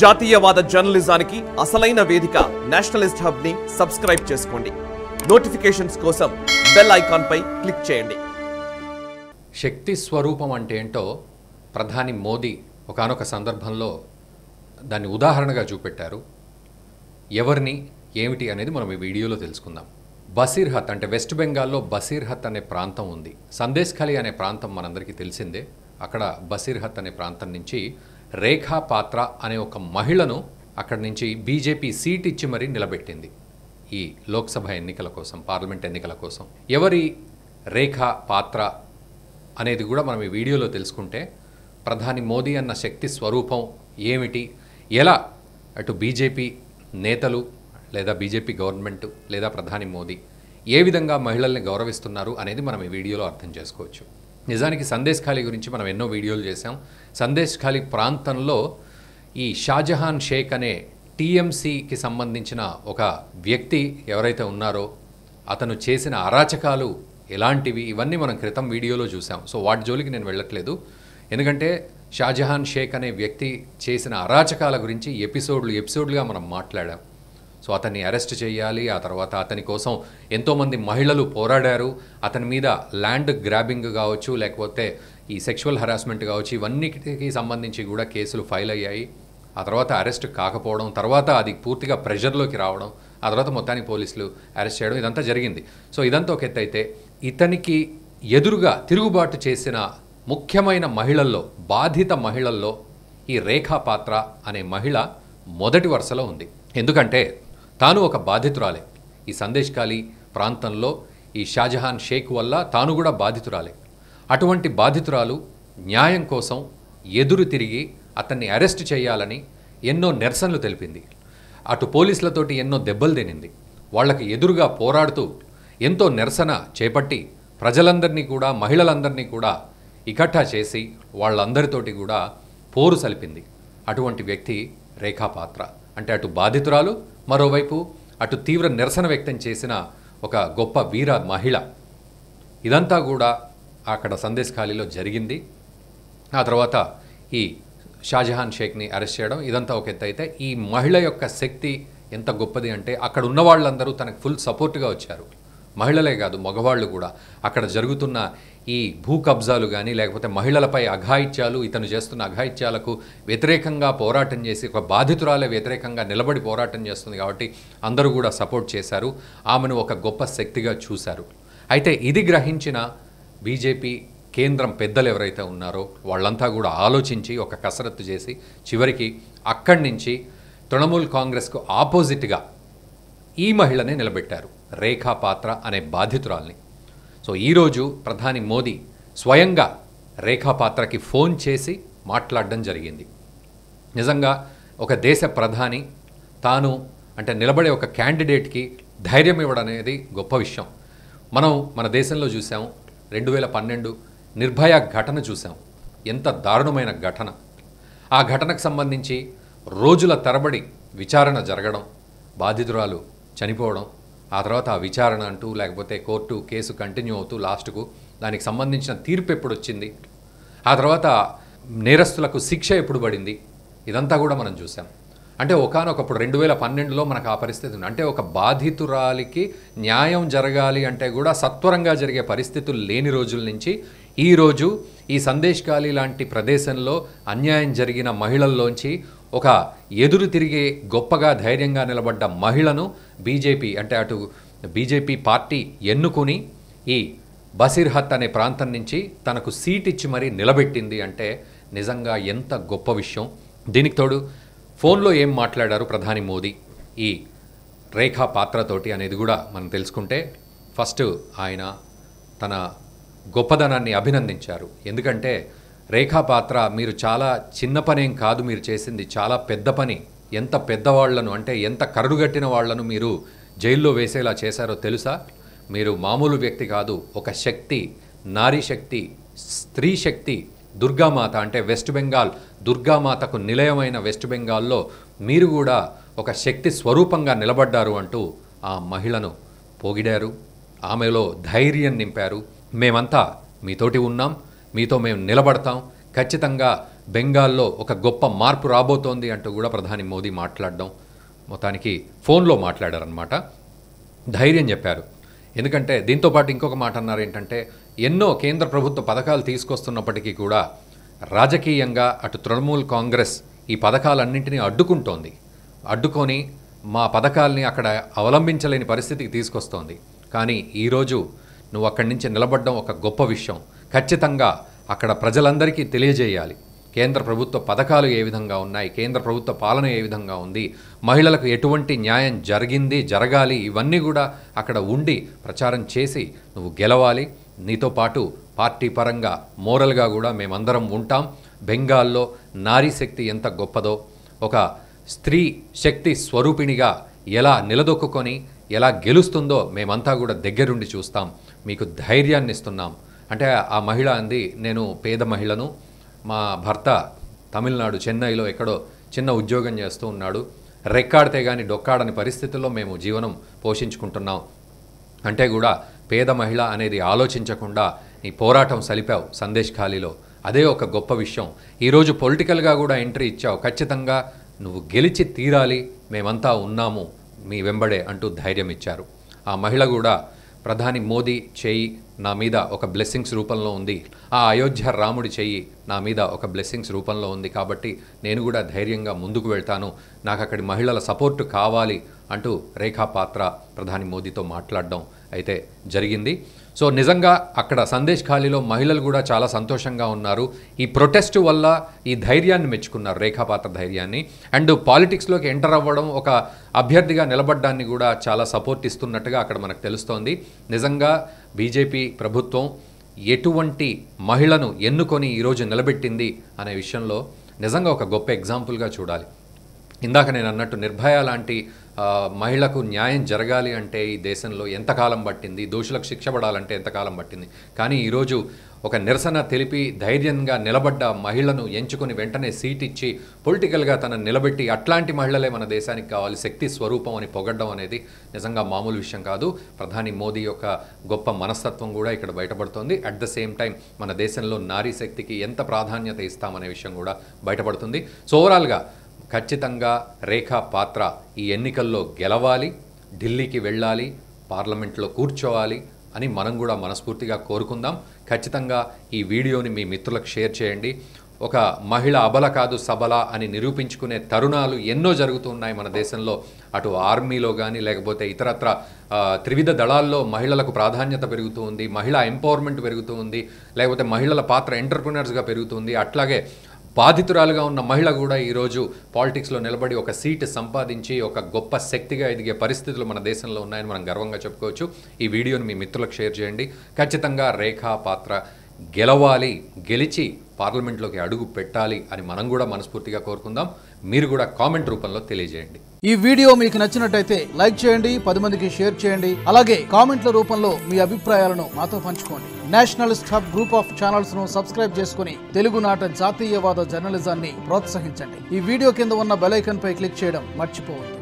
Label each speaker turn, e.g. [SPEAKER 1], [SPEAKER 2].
[SPEAKER 1] జాతీయవాద జర్నలిజానికి అసలైన వేదిక నేషనలిస్ట్ హబ్ని సబ్స్క్రైబ్ చేసుకోండి. నోటిఫికేషన్స్ కోసం బెల్ ఐకాన్ పై క్లిక్ చేయండి.
[SPEAKER 2] శక్తి స్వరూపం అంటే ఏంటో ప్రధాని మోదీ ఒకనొక సందర్భంలో దాన్ని ఉదాహరణగా చూపెట్టారు. ఎవరిని ఏమిటి అనేది మనం ఈ వీడియోలో తెలుసుకుందాం. బసీర్హత్ అంటే వెస్ట్ బెంగాల్లో బసీర్హత్ అనే ప్రాంతం ఉంది. సందేశ్ ఖలీ అనే ప్రాంతం మనందరికీ తెలిసిందే. అక్కడ బసీర్హత్ అనే ప్రాంతం నుంచి రేఖా పాత్ర అనే ఒక మహిళను అక్కడి నుంచి బీజేపీ సీట్ ఇచ్చి మరీ నిలబెట్టింది. ఈ లోక్సభ ఎన్నికల కోసం పార్లమెంట్ ఎన్నికల కోసం. ఎవరి రేఖా పాత్ర అనేది కూడా మనం ఈ వీడియోలో తెలుసుకుంటే ప్రధాని మోదీ అన్న శక్తి స్వరూపం ఏమిటి? ఎలా అటు బీజేపీ నేతలు లేదా బీజేపీ గవర్నమెంట్ లేదా ప్రధాని మోదీ ఏ విధంగా మహిళల్ని గౌరవిస్తున్నారు అనేది మనం ఈ వీడియోలో అర్థం చేసుకోవచ్చు. నిజానికి సందేశ్ ఖాళీ గురించి మనం ఎన్నో వీడియోలు చేసాం సందేశ్ ఖాళీ ప్రాంతంలో ఈ షాజహాన్ షేక్ అనే టీఎంసీకి సంబంధించిన ఒక వ్యక్తి ఎవరైతే ఉన్నారో అతను చేసిన అరాచకాలు ఎలాంటివి ఇవన్నీ మనం క్రితం వీడియోలో చూసాం సో వాటి జోలికి నేను వెళ్ళట్లేదు. ఎందుకంటే షాజహాన్ షేక్ అనే వ్యక్తి చేసిన అరాచకాల గురించి ఎపిసోడ్లు ఎపిసోడ్లుగా మనం మాట్లాడాం. సో అతన్ని అరెస్ట్ చేయాలి ఆ తర్వాత అతని కోసం ఎంతోమంది మహిళలు పోరాడారు. అతని మీద ల్యాండ్ గ్రాబింగ్ కావచ్చు లేకపోతే ఈ సెక్షువల్ హరాస్మెంట్ కావచ్చు ఇవన్నిటికి సంబంధించి కూడా కేసులు ఫైల్ అయ్యాయి. ఆ తర్వాత అరెస్ట్ కాకపోవడం తర్వాత అది పూర్తిగా ప్రెషర్లోకి రావడం ఆ తర్వాత మొత్తానికి పోలీసులు అరెస్ట్ చేయడం ఇదంతా జరిగింది. సో ఇదంతా ఒక ఎత్తైతే ఇతనికి ఎదురుగా తిరుగుబాటు చేసిన ముఖ్యమైన మహిళల్లో బాధిత మహిళల్లో ఈ రేఖా పాత్ర అనే మహిళ మొదటి వరుసలో ఉంది. ఎందుకంటే తాను ఒక బాధితురాలే. ఈ సందేశ్ ఖాళీ ప్రాంతంలో ఈ షాజహాన్ షేక్ వల్ల తాను కూడా బాధితురాలే. అటువంటి బాధితురాలు న్యాయం కోసం ఎదురు తిరిగి అతన్ని అరెస్ట్ చేయాలని ఎన్నో నిరసనలు తెలిపింది. అటు పోలీసులతోటి ఎన్నో దెబ్బలు తినింది. వాళ్ళకి ఎదురుగా పోరాడుతూ ఎంతో నిరసన చేపట్టి ప్రజలందరినీ కూడా మహిళలందరినీ కూడా ఇకట్టా చేసి వాళ్ళందరితోటి కూడా పోరు సలిపింది. అటువంటి వ్యక్తి రేఖాపాత్ర. అంటే అటు బాధితురాలు మరోవైపు అటు తీవ్ర నిరసన వ్యక్తం చేసిన ఒక గొప్ప వీర మహిళ. ఇదంతా కూడా అక్కడ సందేశ్ ఖాళీలో జరిగింది. ఆ తర్వాత ఈ షాజహాన్ షేక్ని అరెస్ట్ చేయడం ఇదంతా ఒక ఎత్తు అయితే ఈ మహిళ యొక్క శక్తి ఎంత గొప్పది అంటే అక్కడ ఉన్న వాళ్ళందరూ తనకు ఫుల్ సపోర్ట్గా వచ్చారు. మహిళలే కాదు మగవాళ్ళు కూడా. అక్కడ జరుగుతున్న ఈ భూ కబ్జాలు కానీ లేకపోతే మహిళలపై అఘాయిత్యాలు ఇతను చేస్తున్న అఘాయిత్యాలకు వ్యతిరేకంగా పోరాటం చేసి ఒక బాధితురాలే వ్యతిరేకంగా నిలబడి పోరాటం చేస్తుంది కాబట్టి అందరూ కూడా సపోర్ట్ చేశారు. ఆమెను ఒక గొప్ప శక్తిగా చూశారు. అయితే ఇది గ్రహించిన బీజేపీ కేంద్రం పెద్దలు ఎవరైతే ఉన్నారో వాళ్ళంతా కూడా ఆలోచించి ఒక కసరత్తు చేసి చివరికి అక్కడి నుంచి తృణమూల్ కాంగ్రెస్కు ఆపోజిట్గా ఈ మహిళనే నిలబెట్టారు. రేఖా పాత్ర అనే బాధితురాల్ని. సో ఈరోజు ప్రధాని మోదీ స్వయంగా రేఖా పాత్రకి ఫోన్ చేసి మాట్లాడడం జరిగింది. నిజంగా ఒక దేశ ప్రధాని తాను అంటే నిలబడే ఒక క్యాండిడేట్కి ధైర్యం ఇవ్వడం అనేది గొప్ప విషయం. మనం మన దేశంలో చూసాం రెండు వేల పన్నెండు నిర్భయ ఘటన చూసాం. ఎంత దారుణమైన ఘటన. ఆ ఘటనకు సంబంధించి రోజుల తరబడి విచారణ జరగడం బాధితురాలు చనిపోవడం ఆ తర్వాత ఆ విచారణ అంటూ లేకపోతే కోర్టు కేసు కంటిన్యూ అవుతూ లాస్ట్కు దానికి సంబంధించిన తీర్పు ఎప్పుడు వచ్చింది? ఆ తర్వాత నేరస్తులకు శిక్ష ఎప్పుడు పడింది? ఇదంతా కూడా మనం చూసాం అంటే ఒకనొకప్పుడు రెండు వేల పన్నెండులో మనకు ఆ పరిస్థితి ఉంది. అంటే ఒక బాధితురాలికి న్యాయం జరగాలి అంటే కూడా సత్వరంగా జరిగే పరిస్థితులు లేని రోజుల నుంచి ఈరోజు ఈ సందేశ్ సందేశ్కాలి లాంటి ప్రదేశంలో అన్యాయం జరిగిన మహిళల్లోంచి ఒక ఎదురు తిరిగే గొప్పగా ధైర్యంగా నిలబడ్డ మహిళను బీజేపీ అంటే అటు బీజేపీ పార్టీ ఎన్నుకుని ఈ బసిర్హత్ అనే ప్రాంతం నుంచి తనకు సీట్ ఇచ్చి మరీ నిలబెట్టింది అంటే నిజంగా ఎంత గొప్ప విషయం. దీనికి తోడు ఫోన్లో ఏం మాట్లాడారు ప్రధాని మోదీ? ఈ రేఖా పాత్రతోటి అనేది కూడా మనం తెలుసుకుంటే ఫస్ట్ ఆయన తన గొప్పదనాన్ని అభినందించారు. ఎందుకంటే రేఖా పాత్ర మీరు చాలా చిన్న పనేం కాదు మీరు చేసింది చాలా పెద్ద పని. ఎంత పెద్దవాళ్ళను అంటే ఎంత కరుడుగట్టిన వాళ్ళను మీరు జైల్లో వేసేలా చేశారో తెలుసా? మీరు మామూలు వ్యక్తి కాదు ఒక శక్తి నారీ శక్తి స్త్రీ శక్తి దుర్గామాత అంటే వెస్ట్ బెంగాల్ దుర్గామాతకు నిలయమైన వెస్ట్ బెంగాల్లో మీరు కూడా ఒక శక్తి స్వరూపంగా నిలబడ్డారు అంటూ ఆ మహిళను పొగిడారు. ఆమెలో ధైర్యం నింపారు. మేమంతా మీతోటి ఉన్నాం మీతో మేము నిలబడతాం. ఖచ్చితంగా బెంగాల్లో ఒక గొప్ప మార్పు రాబోతోంది అంటూ కూడా ప్రధాని మోదీ మాట్లాడడం మొత్తానికి ఫోన్లో మాట్లాడారనమాట ధైర్యం చెప్పారు. ఎందుకంటే దీంతో పాటు ఇంకొక మాట అన్నారు ఏంటంటే ఎన్నో కేంద్ర ప్రభుత్వ పథకాలు తీసుకొస్తున్నప్పటికీ కూడా రాజకీయంగా అటు తృణమూల్ కాంగ్రెస్ ఈ పథకాలన్నింటినీ అడ్డుకుంటోంది. అడ్డుకొని మా పథకాల్ని అక్కడ అవలంబించలేని పరిస్థితికి తీసుకొస్తోంది. కానీ ఈరోజు నువ్వు అక్కడి నుంచి నిలబడడం ఒక గొప్ప విషయం. ఖచ్చితంగా అక్కడ ప్రజలందరికీ తెలియజేయాలి. కేంద్ర ప్రభుత్వ పథకాలు ఏ విధంగా ఉన్నాయి? కేంద్ర ప్రభుత్వ పాలన ఏ విధంగా ఉంది? మహిళలకు ఎటువంటి న్యాయం జరిగింది జరగాలి? ఇవన్నీ కూడా అక్కడ ఉండి ప్రచారం చేసి నువ్వు గెలవాలి. నీతో పాటు పార్టీ పరంగా మోరల్గా కూడా మేమందరం ఉంటాం. బెంగాల్లో నారీ శక్తి ఎంత గొప్పదో ఒక స్త్రీ శక్తి స్వరూపిణిగా ఎలా నిలదొక్కుకొని ఎలా గెలుస్తుందో మేమంతా కూడా దగ్గరుండి చూస్తాం. మీకు ధైర్యాన్ని ఇస్తున్నాం. అంటే ఆ మహిళ అంది నేను పేద మహిళను మా భర్త తమిళనాడు చెన్నైలో ఎక్కడో చిన్న ఉద్యోగం చేస్తూ ఉన్నాడు. రెక్కాడితే కానీ డొక్కాడని పరిస్థితుల్లో మేము జీవనం పోషించుకుంటున్నాం. అంటే కూడా పేద మహిళ అనేది ఆలోచించకుండా నీ పోరాటం సలిపావు సందేశ్ ఖాళీలో. అదే ఒక గొప్ప విషయం. ఈరోజు పొలిటికల్గా కూడా ఎంట్రీ ఇచ్చావు. ఖచ్చితంగా నువ్వు గెలిచి తీరాలి. మేమంతా ఉన్నాము. మీ వెంబడే అంటూ ధైర్యం ఇచ్చారు. ఆ మహిళ కూడా ప్రధాని మోదీ చేయి నా మీద ఒక బ్లెస్సింగ్స్ రూపంలో ఉంది. ఆ అయోధ్య రాముడి చెయ్యి నా మీద ఒక బ్లెస్సింగ్స్ రూపంలో ఉంది కాబట్టి నేను కూడా ధైర్యంగా ముందుకు వెళ్తాను. నాకు అక్కడి మహిళల సపోర్టు కావాలి అంటూ రేఖా పాత్ర ప్రధాని మోదీతో మాట్లాడడం అయితే జరిగింది. సో నిజంగా అక్కడ సందేశ్ ఖాళీలో మహిళలు కూడా చాలా సంతోషంగా ఉన్నారు. ఈ ప్రొటెస్ట్ వల్ల ఈ ధైర్యాన్ని మెచ్చుకున్నారు రేఖాపాత్ర ధైర్యాన్ని. అండ్ పాలిటిక్స్లోకి ఎంటర్ అవ్వడం ఒక అభ్యర్థిగా నిలబడ్డాన్ని కూడా చాలా సపోర్ట్ ఇస్తున్నట్టుగా అక్కడ మనకు తెలుస్తోంది. నిజంగా బీజేపీ ప్రభుత్వం ఎటువంటి మహిళను ఎన్నుకొని ఈరోజు నిలబెట్టింది అనే విషయంలో నిజంగా ఒక గొప్ప ఎగ్జాంపుల్గా చూడాలి. ఇందాక నేను అన్నట్టు నిర్భయ లాంటి మహిళకు న్యాయం జరగాలి అంటే ఈ దేశంలో ఎంతకాలం పట్టింది? దోషులకు శిక్ష పడాలంటే ఎంతకాలం పట్టింది? కానీ ఈరోజు ఒక నిరసన తెలిపి ధైర్యంగా నిలబడ్డ మహిళను ఎంచుకుని వెంటనే సీట్ ఇచ్చి పొలిటికల్గా తనను నిలబెట్టి అట్లాంటి మహిళలే మన దేశానికి కావాలి. శక్తి స్వరూపం అని పొగడ్డం అనేది నిజంగా మామూలు విషయం కాదు. ప్రధాని మోదీ యొక్క గొప్ప మనస్తత్వం కూడా ఇక్కడ బయటపడుతుంది. అట్ ద సేమ్ టైం మన దేశంలో నారీ శక్తికి ఎంత ప్రాధాన్యత ఇస్తామనే విషయం కూడా బయటపడుతుంది. సో ఓవరాల్గా ఖచ్చితంగా రేఖా పాత్ర ఈ ఎన్నికల్లో గెలవాలి ఢిల్లీకి వెళ్ళాలి పార్లమెంట్లో కూర్చోవాలి అని మనం కూడా మనస్ఫూర్తిగా కోరుకుందాం. ఖచ్చితంగా ఈ వీడియోని మీ మిత్రులకు షేర్ చేయండి. ఒక మహిళ అబల కాదు సబల అని నిరూపించుకునే తరుణాలు ఎన్నో జరుగుతున్నాయి మన దేశంలో. అటు ఆర్మీలో కానీ లేకపోతే ఇతరత్ర త్రివిధ దళాల్లో మహిళలకు ప్రాధాన్యత పెరుగుతూ ఉంది మహిళా ఎంపవర్మెంట్ పెరుగుతూ ఉంది లేకపోతే మహిళల పాత్ర ఎంటర్ప్రినర్స్గా పెరుగుతుంది అట్లాగే బాధితురాలుగా ఉన్న మహిళ కూడా ఈరోజు పాలిటిక్స్లో నిలబడి ఒక సీటు సంపాదించి ఒక గొప్ప శక్తిగా ఎదిగే పరిస్థితులు మన దేశంలో ఉన్నాయని మనం గర్వంగా చెప్పుకోవచ్చు. ఈ వీడియోను మీ మిత్రులకు షేర్ చేయండి. ఖచ్చితంగా రేఖా పాత్ర గెలవాలి గెలిచి పార్లమెంట్లోకి అడుగు పెట్టాలి అని మనం కూడా మనస్ఫూర్తిగా కోరుకుందాం. మీరు కూడా కామెంట్ రూపంలో తెలియజేయండి.
[SPEAKER 3] ఈ వీడియో మీకు నచ్చినట్టయితే లైక్ చేయండి పది మందికి షేర్ చేయండి. అలాగే కామెంట్ల రూపంలో మీ అభిప్రాయాలను మాతో పంచుకోండి. నేషనలిస్ట్ హబ్ గ్రూప్ ఆఫ్ ఛానల్స్ను సబ్స్క్రైబ్ చేసుకుని తెలుగునాట జాతీయవాద జర్నలిజాన్ని ప్రోత్సహించండి. ఈ వీడియో కింద ఉన్న బెలైకన్ పై క్లిక్ చేయడం మర్చిపోవద్దు.